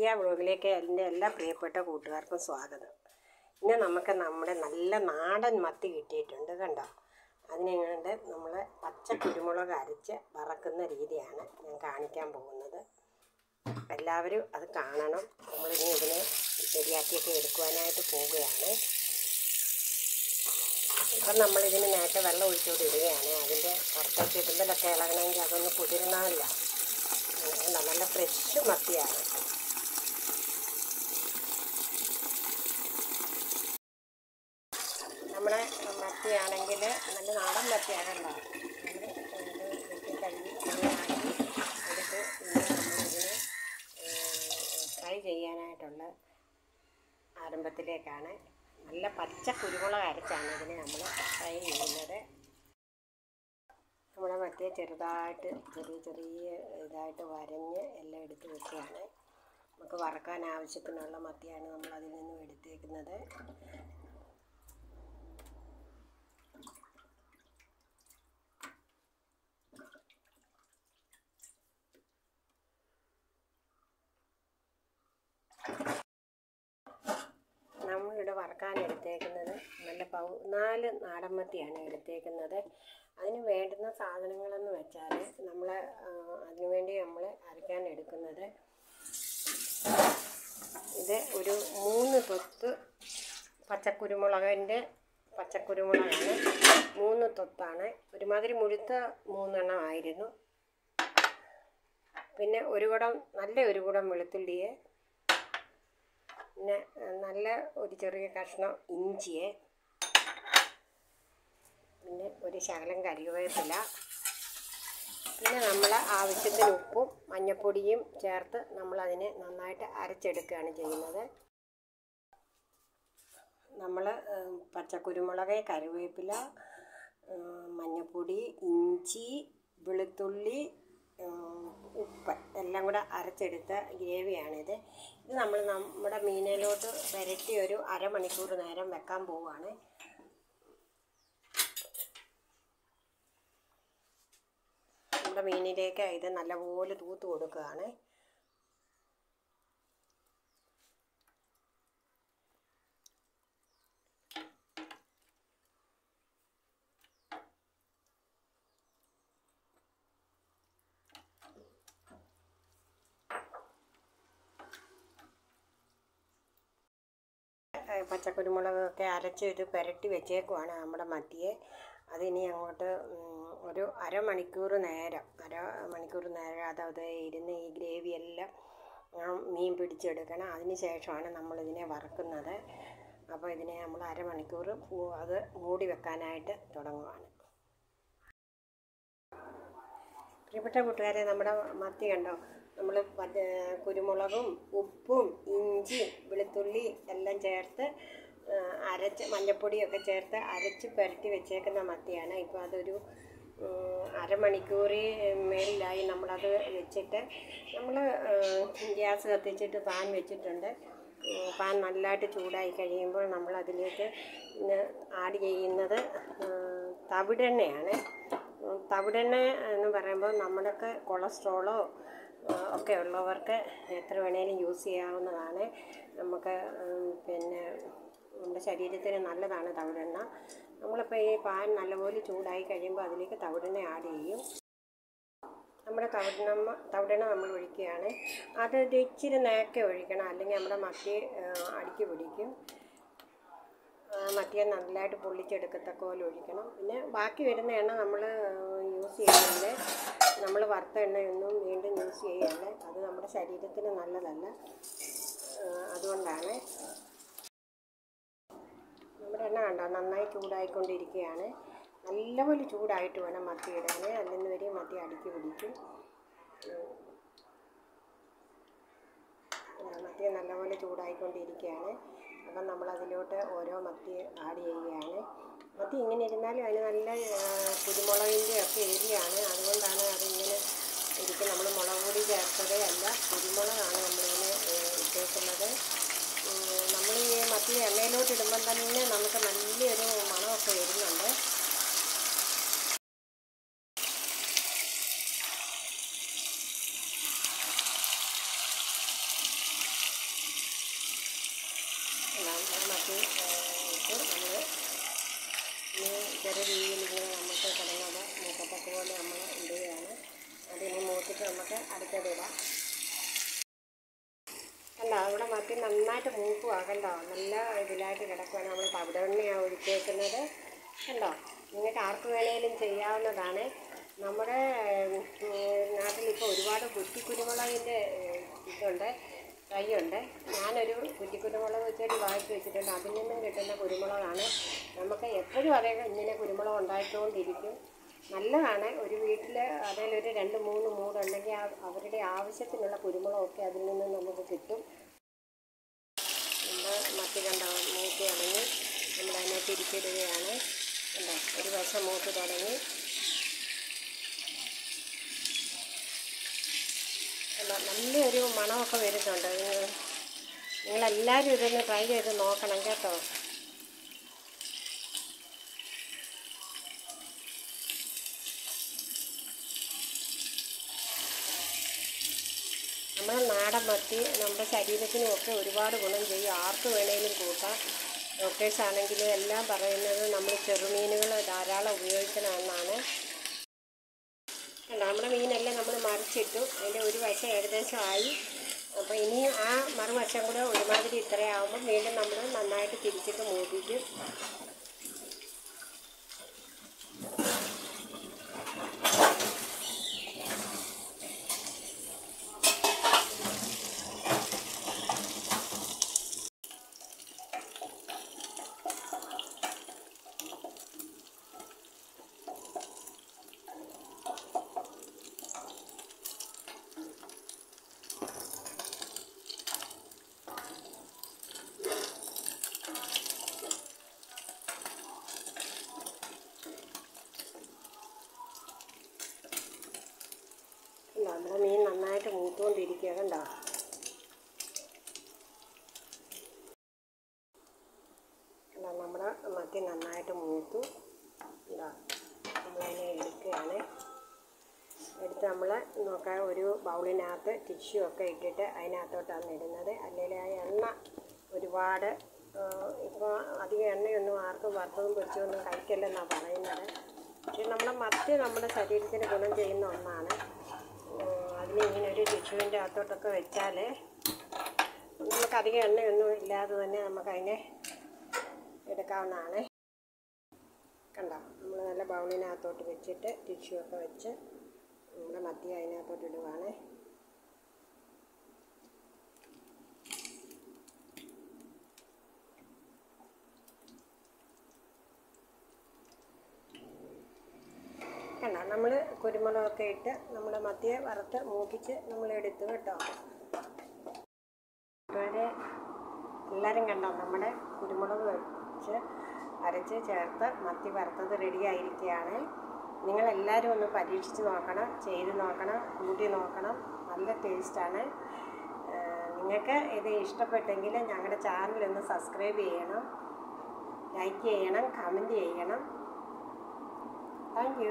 ഈ വ്ളോഗിലേക്ക് എന്റെ എല്ലാ പ്രിയപ്പെട്ട കൂട്ടുകാർക്കും സ്വാഗതം. ഇന്ന് നമുക്ക് നമ്മുടെ നല്ല നാടൻ മത്തി കിട്ടിയിട്ടുണ്ട് കണ്ടോ? അതിനെങ്ങാണ്ട് നമ്മൾ പച്ച കുരുമുളക് അരച്ച് വറക്കുന്ന രീതിയാണ് ഞാൻ കാണിക്കാൻ പോകുന്നത്. എല്ലാവരും അത് കാണണം. നമ്മളിനി ഇതിനെ ശരിയാക്കിയൊക്കെ എടുക്കുവാനായിട്ട് പോവുകയാണ്. ഇപ്പം നമ്മളിതിന് നേരത്തെ വെള്ളം ഒഴിച്ചുകൊണ്ട് ഇടുകയാണ് അതിന്റെ പുറത്തേക്ക് ഇടുമ്പോഴൊക്കെ ഇളകണമെങ്കിൽ അതൊന്ന് കുതിരണമല്ല നല്ല ഫ്രഷ് മത്തിയാണ് നമ്മുടെ മത്തിയാണെങ്കിൽ നല്ല നാടൻ മത്തിയാണ് ഉണ്ടാവും ഫ്രൈ ചെയ്യാനായിട്ടുള്ള ആരംഭത്തിലേക്കാണ്. നല്ല പച്ച കുരുമുളക് അരച്ചാണ് ഇതിനെ നമ്മൾ ഫ്രൈ ചെയ്യുന്നത്. നമ്മുടെ മറ്റേ ചെറുതായിട്ട് ചെറിയ ചെറിയ ഇതായിട്ട് വരഞ്ഞ് എല്ലാം എടുത്ത് വെക്കുകയാണ്. നമുക്ക് വറക്കാൻ ആവശ്യത്തിനുള്ള മത്തിയാണ് നമ്മൾ അതിൽ നിന്നും എടുത്തേക്കുന്നത്. വറക്കാൻ എടുത്തേക്കുന്നത്. നല്ല പൗ നാല് നാടൻ മത്തിയാണ് എടുത്തേക്കുന്നത്. അതിന് വേണ്ടുന്ന സാധനങ്ങളെന്ന് വെച്ചാൽ നമ്മൾ അതിനുവേണ്ടി നമ്മൾ അരയ്ക്കാൻ എടുക്കുന്നത്. ഇത് ഒരു മൂന്ന് തൊത്ത് പച്ചക്കുരുമുളകിന്റെ പച്ചക്കുരുമുളകാണ്. മൂന്ന് തൊത്താണ് ഒരുമാതിരി മുഴുത്ത മൂന്നെണ്ണം ആയിരുന്നു. പിന്നെ ഒരു കുടം നല്ല ഒരു കുടം വെളുത്തുള്ളിയെ പിന്നെ നല്ല ഒരു ചെറിയ കഷ്ണം ഇഞ്ചിയെ പിന്നെ ഒരു ശകലം കരിവേപ്പില പിന്നെ നമ്മൾ ആവശ്യത്തിന് ഉപ്പും മഞ്ഞൾപ്പൊടിയും ചേർത്ത് നമ്മളതിനെ നന്നായിട്ട് അരച്ചെടുക്കുകയാണ് ചെയ്യുന്നത്. നമ്മൾ പച്ചക്കുരുമുളക് കറിവേപ്പില മഞ്ഞൾപ്പൊടി ഇഞ്ചി വെളുത്തുള്ളി ഉപ്പ് എല്ലാം കൂടെ അരച്ചെടുത്ത ഗ്രേവിയാണിത്. ഇത് നമ്മൾ നമ്മുടെ മീനിലോട്ട് പുരട്ടി ഒരു അരമണിക്കൂർ നേരം വെക്കാൻ പോവുകയാണ് നമ്മുടെ മീനിലേക്ക് ഇത് നല്ലപോലെ തൂത്ത് കൊടുക്കുകയാണ്. പച്ചക്കുരുമുളകൊക്കെ അരച്ച് ഇത് പുരട്ടി വെച്ചേക്കുവാണ് നമ്മുടെ മത്തിയെ. അതിനി അങ്ങോട്ട് ഒരു അരമണിക്കൂർ നേരം അര മണിക്കൂർ നേരം അതത് ഇരുന്ന് ഈ ഗ്രേവി എല്ലാം മീൻ പിടിച്ചെടുക്കണം. അതിന് ശേഷമാണ് നമ്മളിതിനെ വറുക്കുന്നത്. അപ്പോൾ ഇതിനെ നമ്മൾ അരമണിക്കൂർ അത് മൂടി വെക്കാനായിട്ട് തുടങ്ങുവാണ്. പ്രിയപ്പെട്ട കൂട്ടുകാരെ നമ്മുടെ മത്തി കണ്ടോ? നമ്മൾ കുരുമുളകും ഉപ്പും ഇഞ്ചി വെളുത്തുള്ളി എല്ലാം ചേർത്ത് അരച്ച് മഞ്ഞൾപ്പൊടിയൊക്കെ ചേർത്ത് അരച്ച് പുരട്ടി വെച്ചേക്കുന്ന മത്തിയാണ്. ഇപ്പോൾ അതൊരു അരമണിക്കൂറി മേലിലായി നമ്മളത് വെച്ചിട്ട് നമ്മൾ ഗ്യാസ് കത്തിച്ചിട്ട് പാൻ വെച്ചിട്ടുണ്ട്. പാൻ നല്ലതായിട്ട് ചൂടായി കഴിയുമ്പോൾ നമ്മൾ അതിലേക്ക് ആഡ് ചെയ്യുന്നത് തവിടെണ്ണയാണ്. തവിടെണ്ണ എന്ന് പറയുമ്പോൾ നമ്മുടെയൊക്കെ കൊളസ്ട്രോളോ ഒക്കെ ഉള്ളവർക്ക് എത്ര വേണേലും യൂസ് ചെയ്യാവുന്നതാണ്. നമുക്ക് പിന്നെ നമ്മുടെ ശരീരത്തിന് നല്ലതാണ് തവിടെണ്ണ. നമ്മളിപ്പോൾ ഈ പാൻ നല്ലപോലെ ചൂടായി കഴിയുമ്പോൾ അതിലേക്ക് തവിടെണ്ണ ആഡ് ചെയ്യും. നമ്മുടെ തവിടെണ്ണ തവിടെണ്ണ നമ്മൾ ഒഴിക്കുകയാണ്. അത് ഇച്ചിരി നേക്കെ ഒഴിക്കണം. അല്ലെങ്കിൽ നമ്മുടെ മത്തി അടിക്ക് പിടിക്കും. മത്തിയെ നല്ലതായിട്ട് പൊള്ളിച്ചെടുക്കത്തക്ക പോലെ ഒഴിക്കണം. പിന്നെ ബാക്കി വരുന്ന എണ്ണ നമ്മൾ യൂസ് ചെയ്യുന്നത് നമ്മൾ വറുത്ത എണ്ണയൊന്നും വീണ്ടും യൂസ് ചെയ്യല്ലേ. അത് നമ്മുടെ ശരീരത്തിന് നല്ലതല്ല. അതുകൊണ്ടാണ് നമ്മുടെ എണ്ണ കണ്ടോ? നന്നായി ചൂടായിക്കൊണ്ടിരിക്കുകയാണ്. നല്ലപോലെ ചൂടായിട്ട് വേണം മത്തി ഇടാൻ അല്ലെന്ന് വരെ മത്തി അടുക്കി പിടിക്കും. മത്തി നല്ലപോലെ ചൂടായിക്കൊണ്ടിരിക്കുകയാണ്. അപ്പം നമ്മളതിലോട്ട് ഓരോ മത്തി ആഡ് ചെയ്യുകയാണ്. മത്തി ഇങ്ങനെ ഇരുന്നാലും അതിന് നല്ല കുരുമുളകിന്റെ ഒക്കെ എരിയാണ്. അതുകൊണ്ടാണ് അതിങ്ങനെ ഇരിക്കും നമ്മൾ മുളക് പൊടി ചേർത്തതേ അല്ല കുരുമുളകാണ് നമ്മളിങ്ങനെ ഇട്ടേക്കുന്നത്. നമ്മൾ ഈ മത്തി എണ്ണയിലോട്ട് ഇടുമ്പം തന്നെ നമുക്ക് നല്ലൊരു മണമൊക്കെ വരുന്നുണ്ട്. മത്തി നന്നായിട്ട് മൂക്കുവാ കണ്ടോ നല്ല ഇതിലായിട്ട് കിടക്കുകയാണ് നമ്മൾ തവിടെണ്ണയാണ് ഒഴിച്ചേക്കുന്നത് കണ്ടോ? നിങ്ങൾക്ക് ആർക്ക് വേണേലും ചെയ്യാവുന്നതാണ്. നമ്മുടെ നാട്ടിലിപ്പോൾ ഒരുപാട് കുറ്റിക്കുരുമുളകിന്റെ ഇതുണ്ട് തൈയുണ്ട്. ഞാനൊരു കുറ്റിക്കുരുമുളക് വെച്ചിട്ട് വാങ്ങിച്ച് വെച്ചിട്ടുണ്ട്. അതിൽ നിന്നും കിട്ടുന്ന കുരുമുളകാണ്. നമുക്ക് എപ്പോഴും അതേ ഇങ്ങനെ കുരുമുളക് ഉണ്ടായിക്കൊണ്ടിരിക്കും. നല്ലതാണ്. ഒരു വീട്ടിൽ അതിലൊരു രണ്ട് മൂന്ന് മൂടുണ്ടെങ്കിൽ അവരുടെ ആവശ്യത്തിനുള്ള കുരുമുളകൊക്കെ അതിൽ നിന്ന് നമുക്ക് കിട്ടും. നമ്മൾ മത്തി കണ്ട മൂത്ത് തുടങ്ങി. നമ്മൾ അതിനെ തിരിച്ചിടുകയാണ്. കണ്ടോ? ഒരു വശം മൂത്ത് തുടങ്ങി. നല്ലൊരു മണമൊക്കെ വരുന്നുണ്ട്. നിങ്ങളെല്ലാവരും ഇതൊന്ന് ട്രൈ ചെയ്ത് നോക്കണം കേട്ടോ. നമ്മുടെ നാടൻ മത്തി നമ്മുടെ ശരീരത്തിനും ഒക്കെ ഒരുപാട് ഗുണം ചെയ്യും. ആർക്ക് വേണേലും കൂട്ടാം. ഡോക്ടേഴ്സ് ആണെങ്കിലും എല്ലാം പറയുന്നത് നമ്മൾ ചെറുമീനുകൾ ധാരാളം ഉപയോഗിക്കണമെന്നാണ്. നമ്മുടെ മീനെല്ലാം നമ്മൾ മറിച്ചിട്ടു. അതിന്റെ ഒരു വശം ഏകദേശം ആയി. അപ്പോൾ ഇനി ആ മറുവശം കൂടെ ഒരുമാതിരി ഇത്രയാവുമ്പോൾ വീണ്ടും നമ്മൾ നന്നായിട്ട് തിരിച്ചിട്ട് മൂടിക്കും കണ്ടോ നമ്മുടെ മീൻ നന്നായിട്ട് മൂത്തുകൊണ്ടിരിക്കുക കണ്ടോ കണ്ടോ നമ്മുടെ മത്തി നന്നായിട്ട് മൂത്തു. ഇതാ നമ്മളതിനെ എടുക്കുകയാണ്. എടുത്ത് നമ്മൾ നോക്കാൻ ഒരു ബൗളിനകത്ത് ടിഷ്യൂ ഒക്കെ ഇട്ടിട്ട് അതിനകത്തോട്ടാണ് ഇടുന്നത്. അല്ലെങ്കിൽ ആ എണ്ണ ഒരുപാട് ഇപ്പോൾ അധികം എണ്ണയൊന്നും ആർക്കും വറുത്തതും പൊരിച്ചതൊന്നും കഴിക്കല്ലെന്നാണ് പറയുന്നത്. പക്ഷേ നമ്മുടെ മത്തി നമ്മുടെ ശരീരത്തിന് ഗുണം ചെയ്യുന്ന ഒന്നാണ്. അതിന് ഇങ്ങനെ ഒരു ടിഷ്യൂവിന്റെ അകത്തോട്ടൊക്കെ വെച്ചാൽ നമുക്കധികം എണ്ണയൊന്നും ഇല്ലാതെ തന്നെ നമുക്കതിനെ എടുക്കാവുന്നതാണ്. കണ്ടോ? നമ്മൾ നല്ല ബൗളിനകത്തോട്ട് വെച്ചിട്ട് ടിഷ്യൂ ഒക്കെ വെച്ച് നമ്മുടെ മത്തി അതിനകത്തോട്ട് ഇടുവാണ്. കണ്ടോ? നമ്മൾ കുരുമുളകൊക്കെ ഇട്ട് നമ്മൾ മത്തിയെ വറുത്ത് മൂപ്പിച്ച് നമ്മൾ എടുത്തു കേട്ടോ. അതുവരെ എല്ലാവരും കണ്ടോ? നമ്മുടെ കുരുമുളക് വെച്ച് അരച്ച് ചേർത്ത് മത്തി വറുത്തത് റെഡി ആയിരിക്കുകയാണ്. നിങ്ങളെല്ലാവരും ഒന്ന് പരീക്ഷിച്ച് നോക്കണം ചെയ്ത് നോക്കണം കൂട്ടി നോക്കണം. നല്ല ടേസ്റ്റാണ് നിങ്ങൾക്ക് ഇത് ഇഷ്ടപ്പെട്ടെങ്കിൽ ഞങ്ങളുടെ ചാനലൊന്ന് സബ്സ്ക്രൈബ് ചെയ്യണം ലൈക്ക് ചെയ്യണം കമന്റ് ചെയ്യണം. താങ്ക്